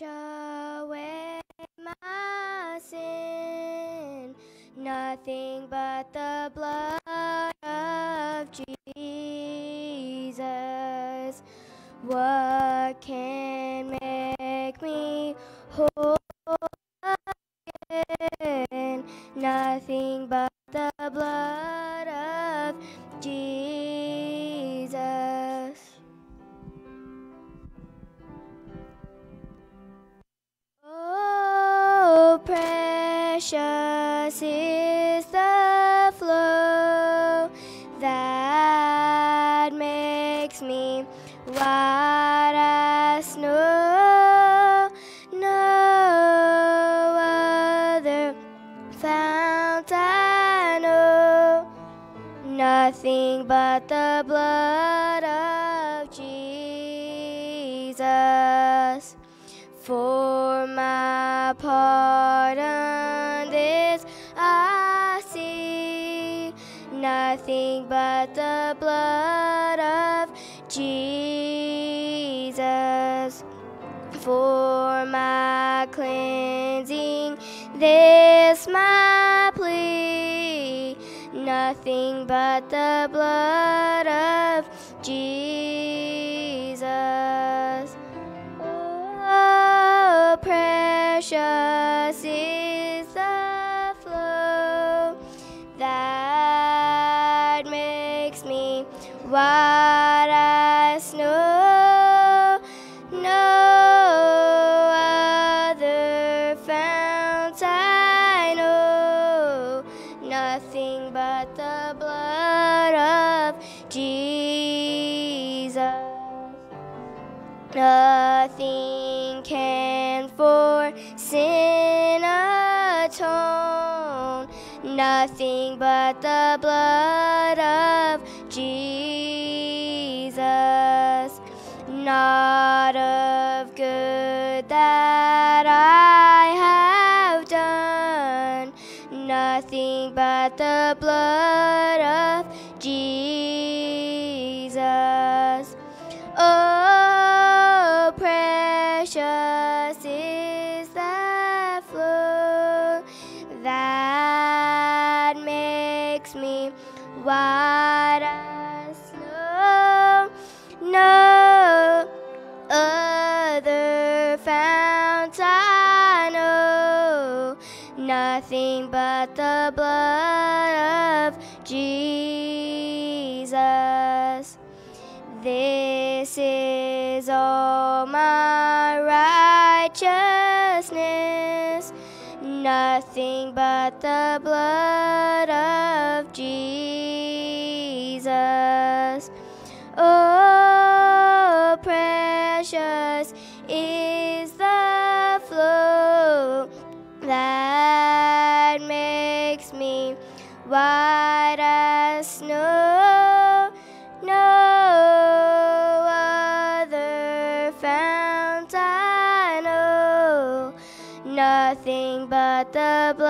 wash away my sin. Nothing but the blood For my pardon, this I see nothing but the blood of Jesus. For my cleansing, this my plea, nothing but the blood of nothing but the blood of Jesus. Not of good that I have done, nothing but the blood of blood of Jesus. This is all my righteousness, nothing but the blood of Jesus. Nothing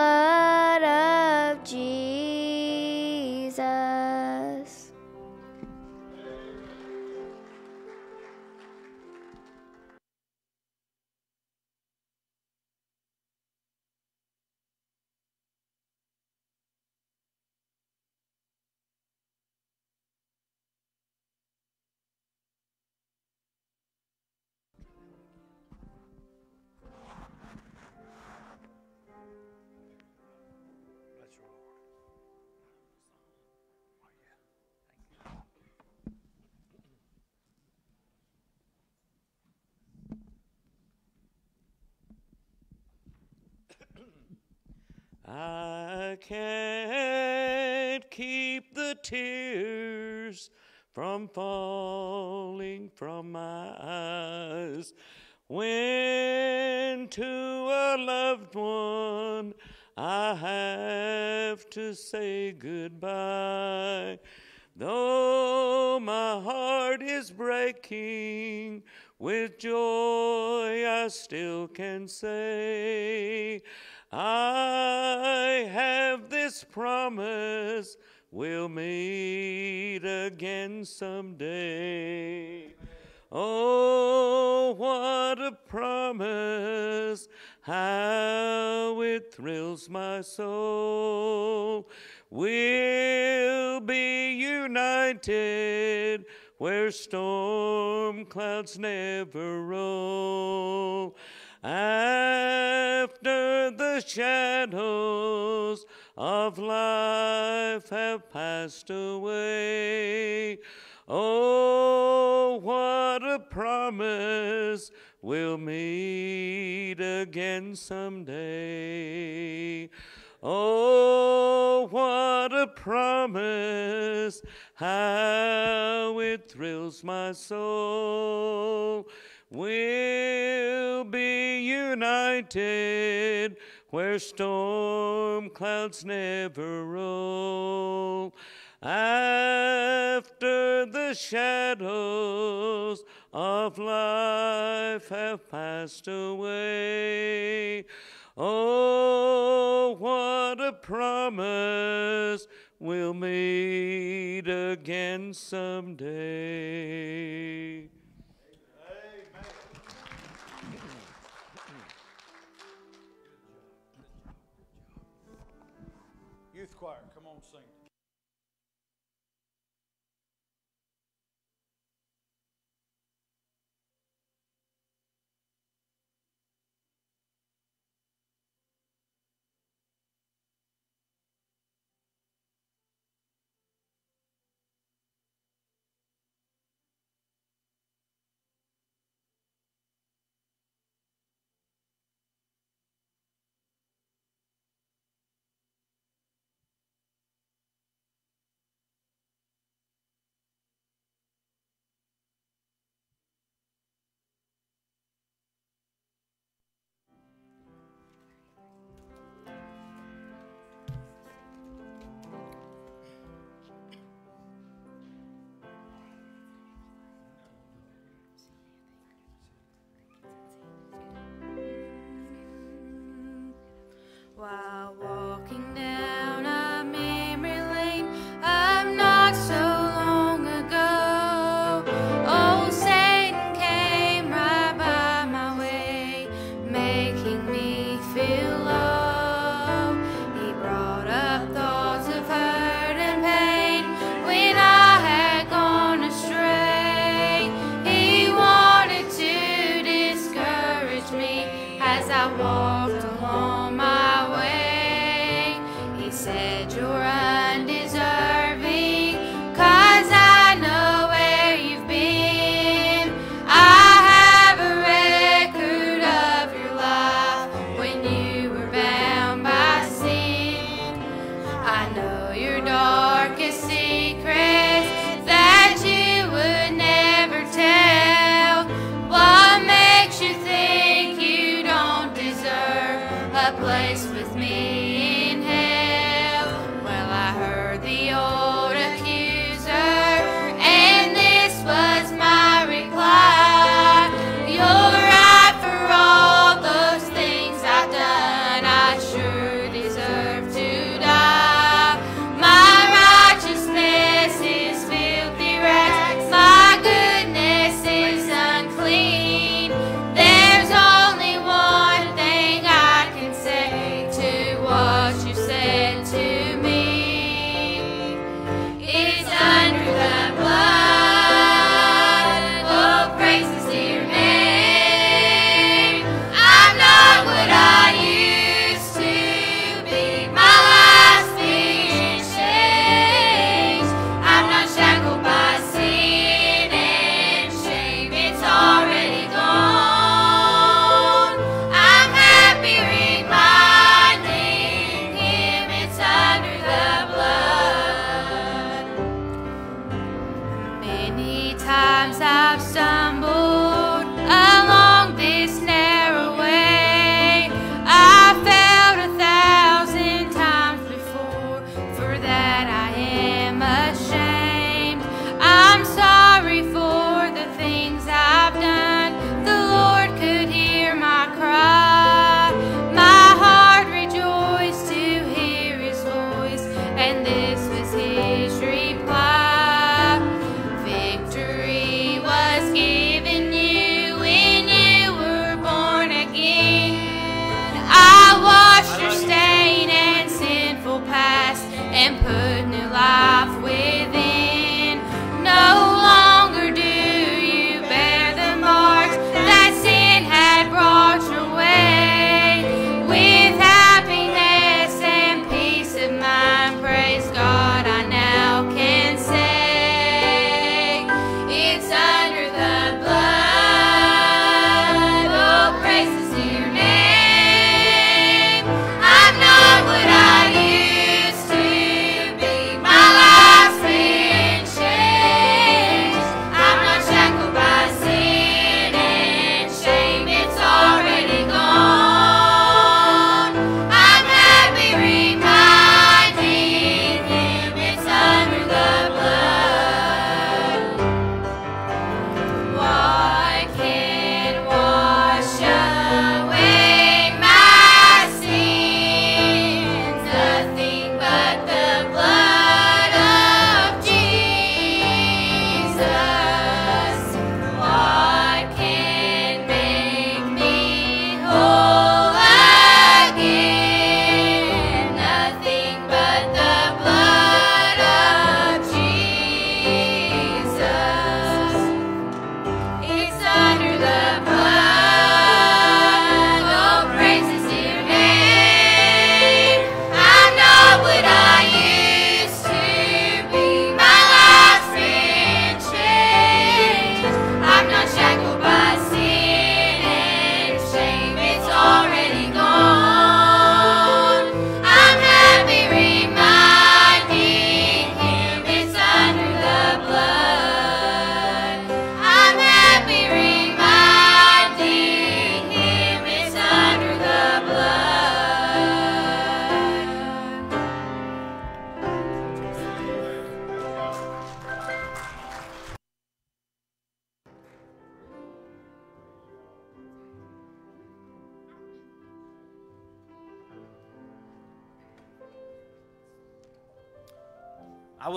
I can't keep the tears from falling from my eyes when to a loved one I have to say goodbye. Though my heart is breaking, with joy I still can say, I have this promise we'll meet again someday. Oh, what a promise! How it thrills my soul. We'll be united where storm clouds never roll. the shadows of life have passed away. Oh, what a promise we'll meet again someday. Oh, what a promise, how it thrills my soul. We'll be united where storm clouds never roll. After the shadows of life have passed away, oh, what a promise we'll meet again someday. Youth choir, come on, sing.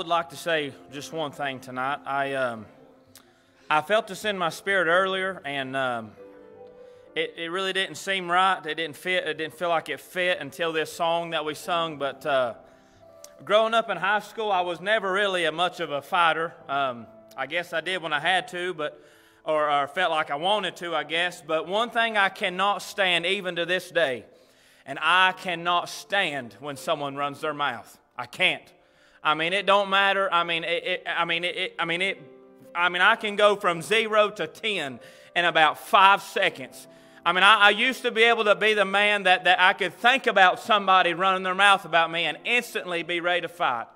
Would like to say just one thing tonight. I um, I felt this in my spirit earlier, and um, it, it really didn't seem right. It didn't fit. It didn't feel like it fit until this song that we sung. But uh, growing up in high school, I was never really a much of a fighter. Um, I guess I did when I had to, but or, or felt like I wanted to, I guess. But one thing I cannot stand, even to this day, and I cannot stand when someone runs their mouth. I can't. I mean, it don't matter. I mean, it, it I mean, it, I mean, it. I mean, I can go from zero to ten in about five seconds. I mean, I, I, used to be able to be the man that, that I could think about somebody running their mouth about me and instantly be ready to fight.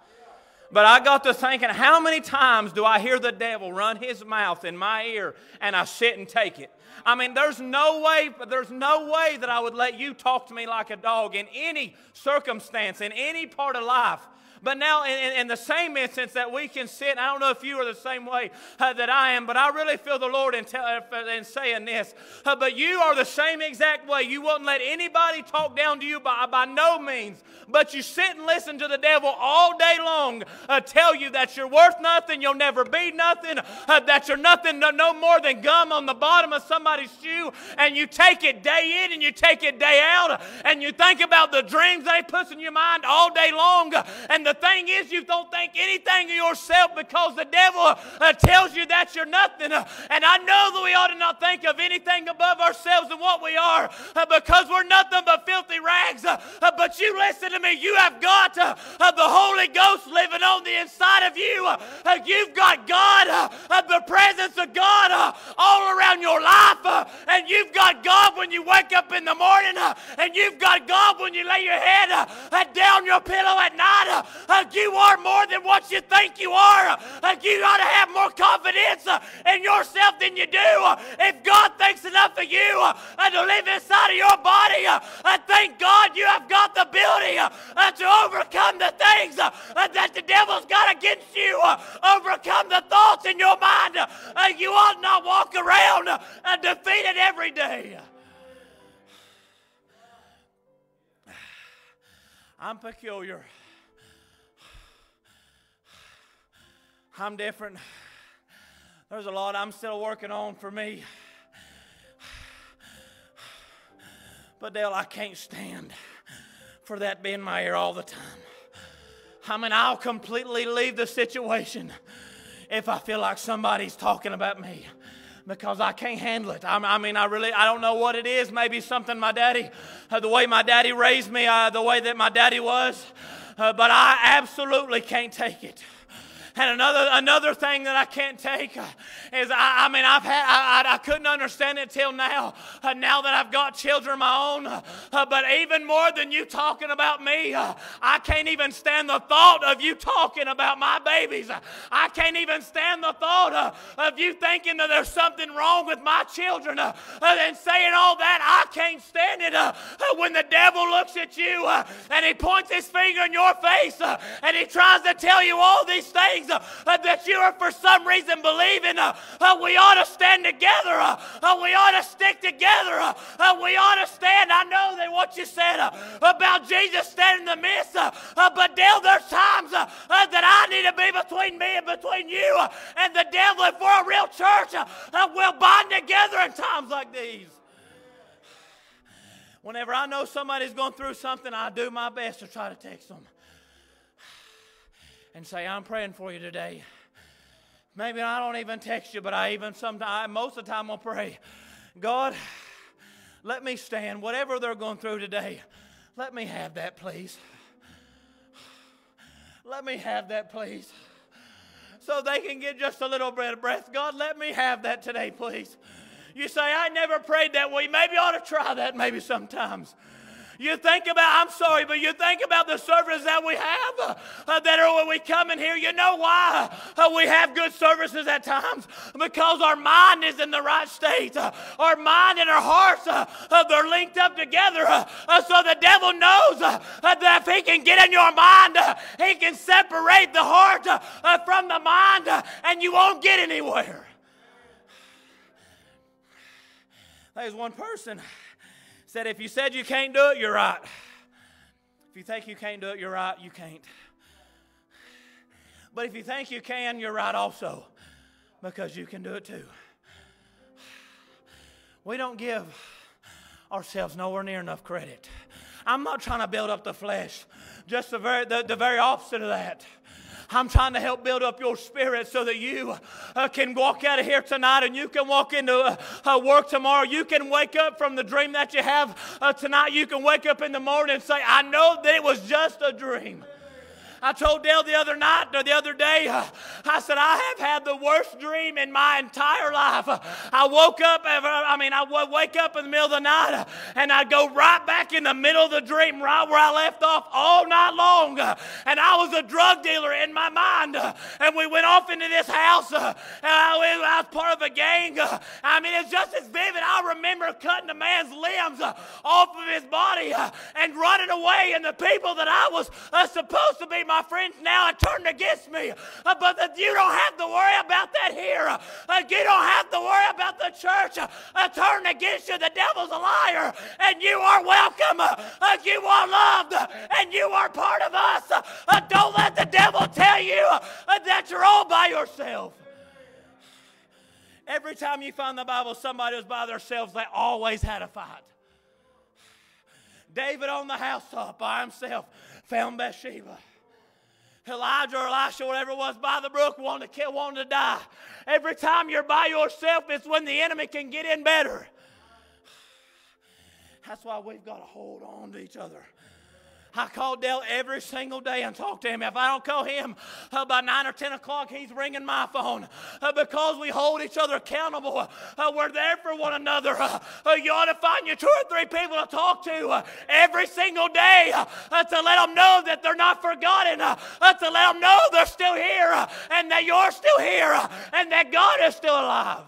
But I got to thinking, how many times do I hear the devil run his mouth in my ear and I sit and take it? I mean, there's no way, there's no way that I would let you talk to me like a dog in any circumstance, in any part of life. But now, in, in, the same instance that we can sit, I don't know if you are the same way uh, that I am, but I really feel the Lord in, tell, uh, in saying this. Uh, but you are the same exact way. You won't let anybody talk down to you by, by no means. But you sit and listen to the devil all day long uh, tell you that you're worth nothing, you'll never be nothing, uh, that you're nothing no, no more than gum on the bottom of somebody's shoe. And you take it day in and you take it day out. And you think about the dreams they put in your mind all day long. And the the thing is, you don't think anything of yourself because the devil uh, tells you that you're nothing. Uh, and I know that we ought to not think of anything above ourselves and what we are uh, because we're nothing but filthy rags. Uh, uh, but you listen to me, you have got uh, the Holy Ghost living on the inside of you. you've got God, the presence of God all around your life. and you've got God when you wake up in the morning. and you've got God when you lay your head down your pillow at night. Uh, you are more than what you think you are. Uh, you got to have more confidence uh, in yourself than you do. If God thinks enough of you to live inside of your body, thank God you have got the ability to overcome the things that the devil's got against you. Overcome the thoughts in your mind. You ought not walk around defeated every day. I'm peculiar. I'm different. There's a lot I'm still working on for me. But Dale, I can't stand for that being my ear all the time. I mean, I'll completely leave the situation if I feel like somebody's talking about me because I can't handle it. I, mean, I really, I don't know what it is. Maybe something my daddy, uh, the way my daddy raised me, uh, the way that my daddy was, uh, but I absolutely can't take it. And another, another thing that I can't take uh, is I, I mean, I've had, I, I, I, couldn't understand it till now, uh, now that I've got children of my own. Uh, but even more than you talking about me, uh, I can't even stand the thought of you talking about my babies. I can't even stand the thought uh, of you thinking that there's something wrong with my children uh, and saying all that. I can't stand it when the devil looks at you and he points his finger in your face and he tries to tell you all these things things uh, uh, that you are for some reason believing, uh, uh, we ought to stand together. Uh, uh, we ought to stick together. we ought to stand. I know that what you said about Jesus standing in the midst, but Dale, there's times that I need to be between me and between you and the devil. If we're a real church, we'll bind together in times like these. Whenever I know somebody's going through something, I do my best to try to text them and say, I'm praying for you today. Maybe I don't even text you, but I even sometimes, most of the time, I'll pray, God, let me stand. Whatever they're going through today, let me have that, please. Let me have that, please. So they can get just a little bit of breath. God, let me have that today, please. You say, I never prayed that way. Maybe I ought to try that maybe sometimes. You think about, I'm sorry, but you think about the services that we have uh, uh, that are when we come in here. You know why uh, we have good services at times? Because our mind is in the right state. Uh, our mind and our hearts, uh, uh, they're linked up together. so the devil knows that if he can get in your mind, he can separate the heart from the mind and you won't get anywhere. There's one person said, if you said you can't do it, you're right. If you think you can't do it, you're right, you can't. But if you think you can, you're right also, because you can do it too. We don't give ourselves nowhere near enough credit. I'm not trying to build up the flesh, just the very, the, the very opposite of that. I'm trying to help build up your spirit so that you uh, can walk out of here tonight and you can walk into uh, uh, work tomorrow. You can wake up from the dream that you have uh, tonight. You can wake up in the morning and say, I know that it was just a dream. I told Dale the other night or the other day, uh, I said, I have had the worst dream in my entire life. I woke up, uh, I mean, I would wake up in the middle of the night uh, and I'd go right back in the middle of the dream, right where I left off all night long. Uh, and I was a drug dealer in my mind. Uh, and we went off into this house uh, and I was part of a gang. I mean, it's just as vivid. I remember cutting a man's limbs off of his body and running away. And the people that I was supposed to be my friends now are turned against me. Uh, but that you don't have to worry about that here. Uh, you don't have to worry about the church uh, turning against you. The devil's a liar, and you are welcome. Uh, you are loved, and you are part of us. Uh, don't let the devil tell you uh, that you're all by yourself. Every time you find the Bible, somebody was by themselves, they always had a fight. David on the housetop by himself found Bathsheba. Elijah or Elisha, whatever it was, by the brook, wanted to kill, wanted to die. Every time you're by yourself, it's when the enemy can get in better. That's why we've got to hold on to each other. I call Dell every single day and talk to him. If I don't call him uh, by 9 or 10 o'clock, he's ringing my phone. Uh, because we hold each other accountable, uh, we're there for one another. Uh, uh, you ought to find you two or three people to talk to uh, every single day to let them know that they're not forgotten, to let them know they're still here and that you're still here and that God is still alive.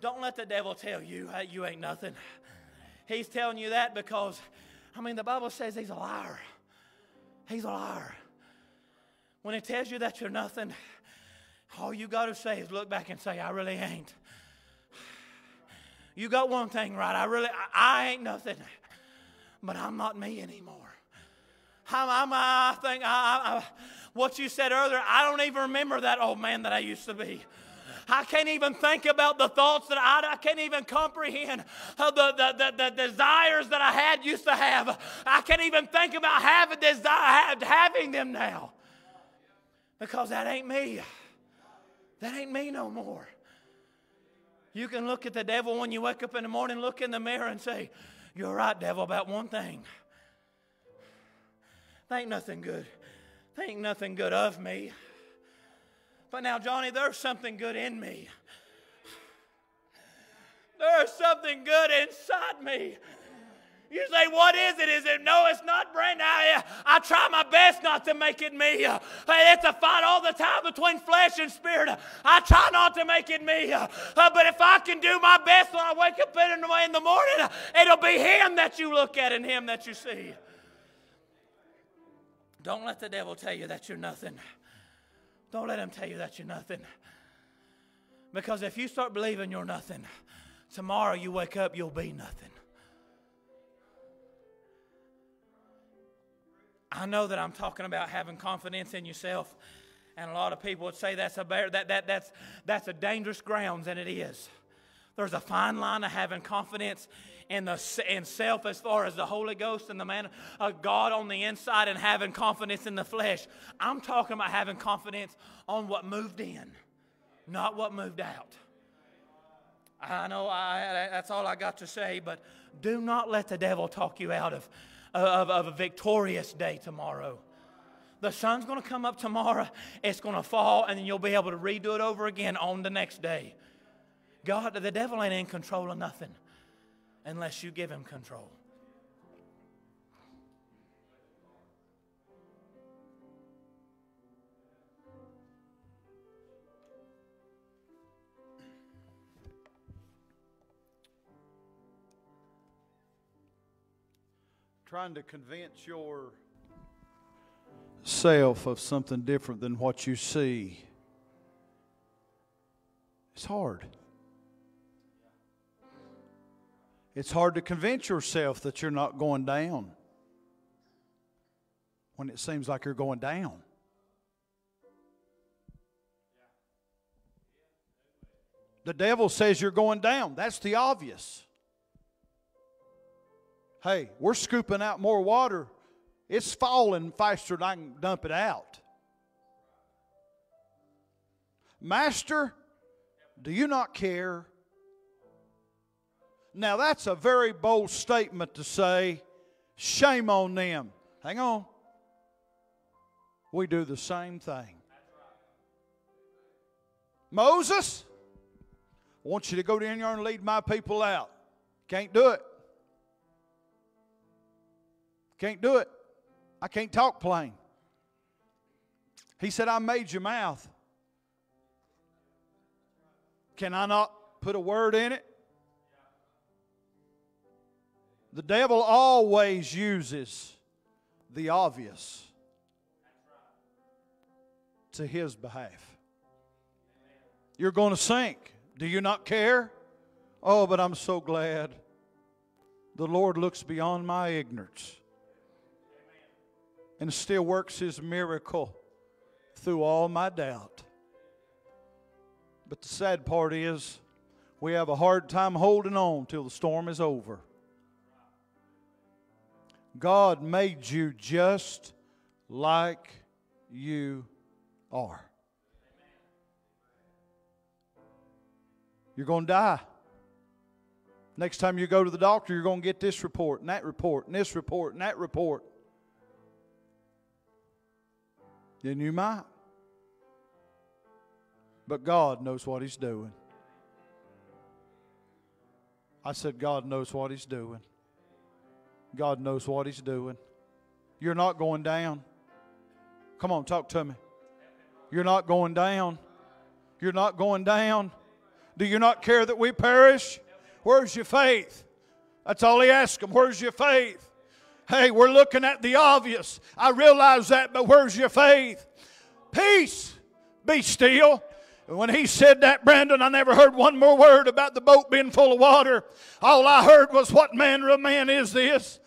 Don't let the devil tell you you ain't nothing. He's telling you that because I mean, the Bible says he's a liar. He's a liar. When he tells you that you're nothing, all you got to say is look back and say, I really ain't. You got one thing right. I really, I, I ain't nothing, but I'm not me anymore. I'm, I'm I think I, I, what you said earlier, I don't even remember that old man that I used to be. I can't even think about the thoughts that I, I can't even comprehend the, the, the, the, desires that I had used to have. I can't even think about having, desire, having them now because that ain't me. That ain't me no more. You can look at the devil when you wake up in the morning, look in the mirror and say, You're right, devil, about one thing. Think nothing good. Think nothing good of me. But now, Johnny, there's something good in me. There's something good inside me. You say, what is it? Is it? No, it's not brand. I, I try my best not to make it me. It's a fight all the time between flesh and spirit. I try not to make it me. But if I can do my best when I wake up in the morning, it'll be Him that you look at and Him that you see. Don't let the devil tell you that you're nothing. Don't let them tell you that you're nothing. Because if you start believing you're nothing, tomorrow you wake up, you'll be nothing. I know that I'm talking about having confidence in yourself, and a lot of people would say that's a bear, that, that, that's, that's a dangerous grounds, and it is. There's a fine line of having confidence in, the, in self as far as the Holy Ghost and the man of God on the inside and having confidence in the flesh. I'm talking about having confidence on what moved in, not what moved out. I know I, that's all I got to say, but do not let the devil talk you out of, of, of a victorious day tomorrow. The sun's going to come up tomorrow, it's going to fall, and then you'll be able to redo it over again on the next day. God, the devil ain't in control of nothing unless you give him control. Trying to convince your self of something different than what you see. It's hard. It's hard to convince yourself that you're not going down when it seems like you're going down. The devil says you're going down. That's the obvious. Hey, we're scooping out more water. It's falling faster than I can dump it out. Master, do you not care now, that's a very bold statement to say. Shame on them. Hang on. We do the same thing. Moses, I want you to go down there and lead my people out. Can't do it. Can't do it. I can't talk plain. He said, I made your mouth. Can I not put a word in it? The devil always uses the obvious to his behalf. You're going to sink. Do you not care? Oh, but I'm so glad the Lord looks beyond my ignorance and still works his miracle through all my doubt. But the sad part is, we have a hard time holding on till the storm is over. God made you just like you are. You're going to die. Next time you go to the doctor, you're going to get this report and that report and this report and that report. Then you might. But God knows what He's doing. I said, God knows what He's doing. God knows what He's doing. You're not going down. Come on, talk to me. You're not going down. You're not going down. Do you not care that we perish? Where's your faith? That's all he asked him. Where's your faith? Hey, we're looking at the obvious. I realize that, but where's your faith? Peace. Be still. When he said that, Brandon, I never heard one more word about the boat being full of water. All I heard was, What manner of man is this?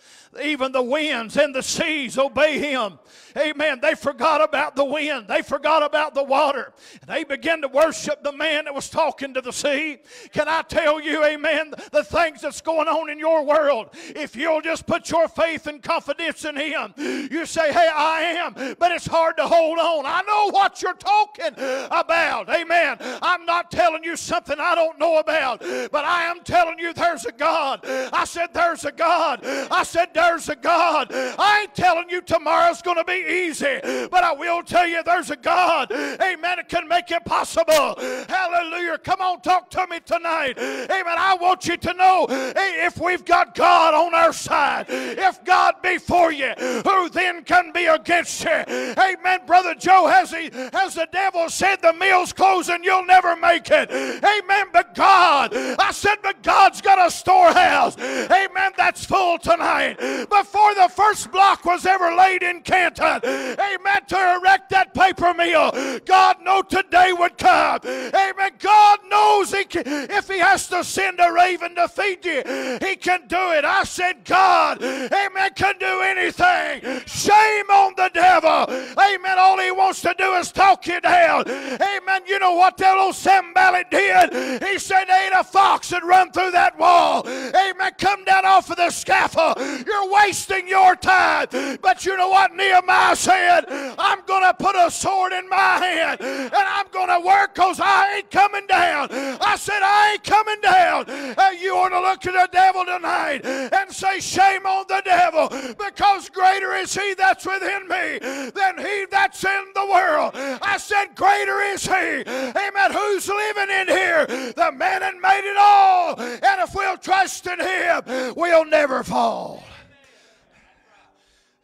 Even the winds and the seas obey him. Amen. They forgot about the wind. They forgot about the water. They began to worship the man that was talking to the sea. Can I tell you, amen, the things that's going on in your world, if you'll just put your faith and confidence in him, you say, hey, I am, but it's hard to hold on. I know what you're talking about. Amen. I'm not telling you something I don't know about, but I am telling you there's a God. I said, there's a God. I said, there's a God. I ain't telling you tomorrow's going to be easy, but I will tell you there's a God. Amen. It can make it possible. Hallelujah. Come on, talk to me tonight. Amen. I want you to know if we've got God on our side, if God be for you, who then can be against you? Amen. Brother Joe, has he has the devil said the mill's closing, you'll never make it. Amen. But God, I said, but God's got a storehouse. Amen. That's full tonight. Before the first block was ever laid in Canton, amen, to erect that paper mill, God knew today would come. Amen. God knows he can, if He has to send a raven to feed you, He can do it. I said, God, amen, can do anything. Shame on the devil. Amen. All He wants to do is talk you down. Amen. You know what that old Sanballat did? He said, Ain't a fox that run through that wall. Amen. Come down off of the scaffold. You're wasting your time. But you know what Nehemiah said? I'm going to put a sword in my hand and I'm going to work because I ain't coming down. I said, I ain't coming down. Uh, you ought to look at the devil tonight and say, Shame on the devil because greater is he that's within me than he that's in the world. I said, Greater is he. Amen. Who's living in here? The man that made it all. And if we'll trust in him, we'll never fall.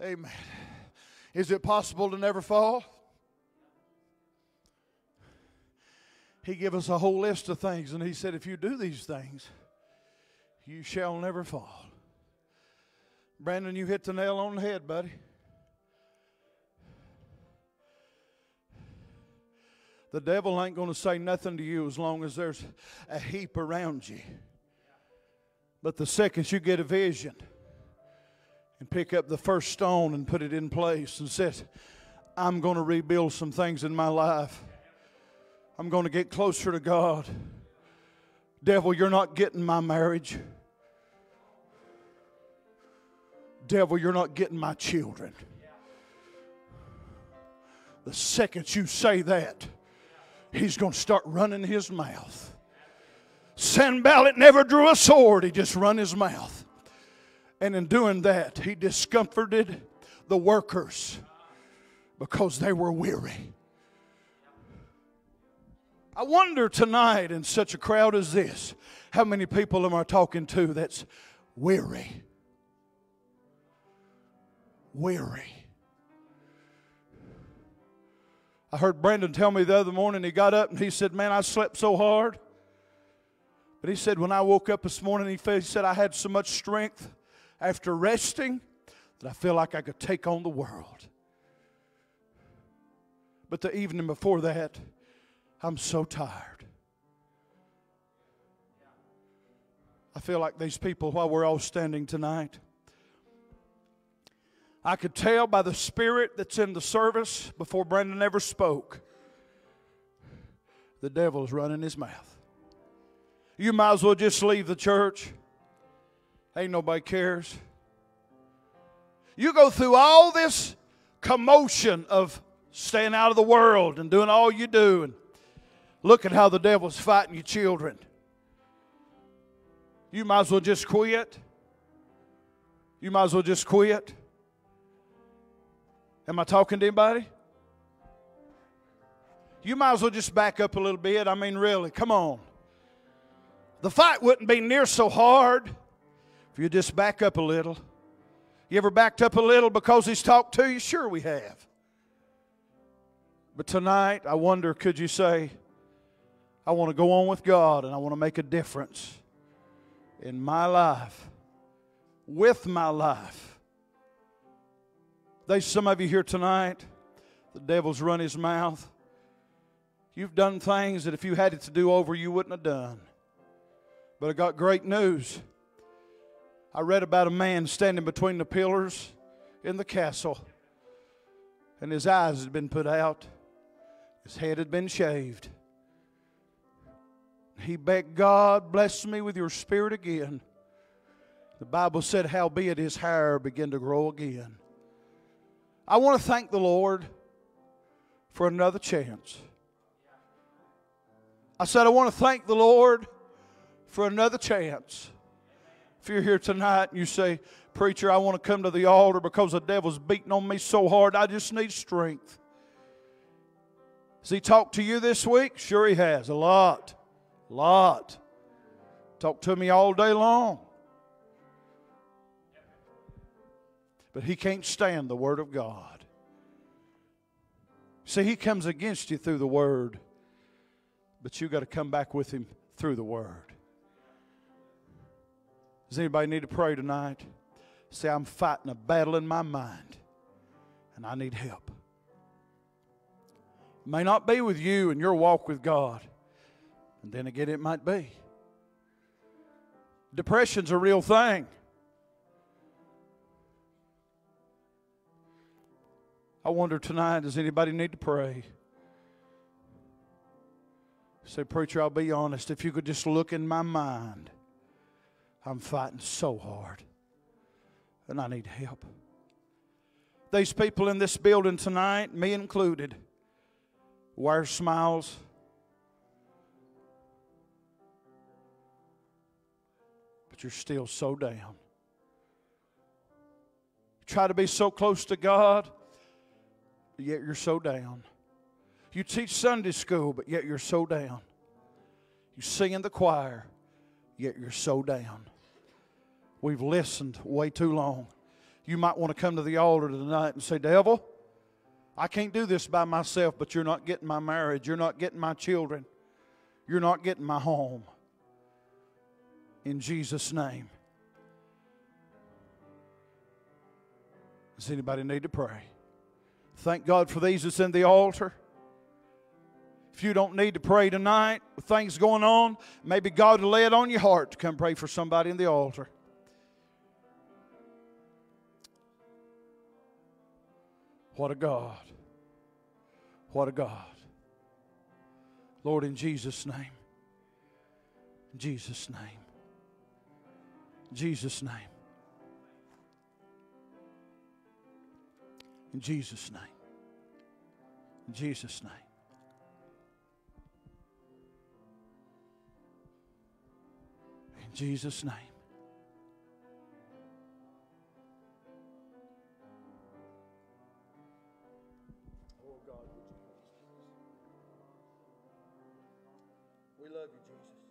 Amen. Is it possible to never fall? He gave us a whole list of things, and he said, if you do these things, you shall never fall. Brandon, you hit the nail on the head, buddy. The devil ain't going to say nothing to you as long as there's a heap around you. But the second you get a vision, and pick up the first stone and put it in place and said, I'm going to rebuild some things in my life. I'm going to get closer to God. Devil, you're not getting my marriage. Devil, you're not getting my children. The second you say that, he's going to start running his mouth. Sanballat never drew a sword, he just run his mouth. And in doing that, he discomforted the workers because they were weary. I wonder tonight, in such a crowd as this, how many people am I talking to that's weary? Weary. I heard Brandon tell me the other morning he got up and he said, Man, I slept so hard. But he said, When I woke up this morning, he, said, I had so much strength after resting that I feel like I could take on the world. But the evening before that, I'm so tired. I feel like these people, while we're all standing tonight, I could tell by the spirit that's in the service before Brandon ever spoke, the devil's running his mouth. You might as well just leave the church. Ain't nobody cares. You go through all this commotion of staying out of the world and doing all you do, and look at how the devil's fighting your children. You might as well just quit. You might as well just quit. Am I talking to anybody? You might as well just back up a little bit. I mean, really, come on. The fight wouldn't be near so hard if you just back up a little. You ever backed up a little because he's talked to you? Sure, we have. But tonight, I wonder could you say, I want to go on with God and I want to make a difference in my life, with my life. There's some of you here tonight, the devil's run his mouth. You've done things that if you had it to do over, you wouldn't have done. But I got great news. I read about a man standing between the pillars in the castle, and his eyes had been put out, his head had been shaved. He begged God, bless me with your spirit again. The Bible said, howbeit his hair began to grow again. I want to thank the Lord for another chance. I said, I want to thank the Lord for another chance. If you're here tonight and you say, Preacher, I want to come to the altar because the devil's beating on me so hard, I just need strength. Has he talked to you this week? Sure, he has. A lot. A lot. Talked to me all day long. but he can't stand the Word of God. See, he comes against you through the Word, but you got to come back with him through the Word. Does anybody need to pray tonight? Say, I'm fighting a battle in my mind, and I need help. It may not be with you and your walk with God, and then again, it might be. Depression's a real thing. I wonder tonight, does anybody need to pray? Say, Preacher, I'll be honest. If you could just look in my mind, I'm fighting so hard and I need help. These people in this building tonight, me included, wear smiles. But you're still so down. You try to be so close to God yet you're so down. You teach Sunday school, but yet you're so down. You sing in the choir, yet you're so down. We've listened way too long. You might want to come to the altar tonight and say, Devil, I can't do this by myself, but you're not getting my marriage. You're not getting my children. You're not getting my home. In Jesus' name. Does anybody need to pray? Thank God for these that's in the altar. If you don't need to pray tonight with things going on, maybe God will lay it on your heart to come pray for somebody in the altar. What a God. What a God. Lord, in Jesus' name. In Jesus' name. In Jesus' name. In Jesus' name. In Jesus' name. In Jesus' name. We love you, Jesus.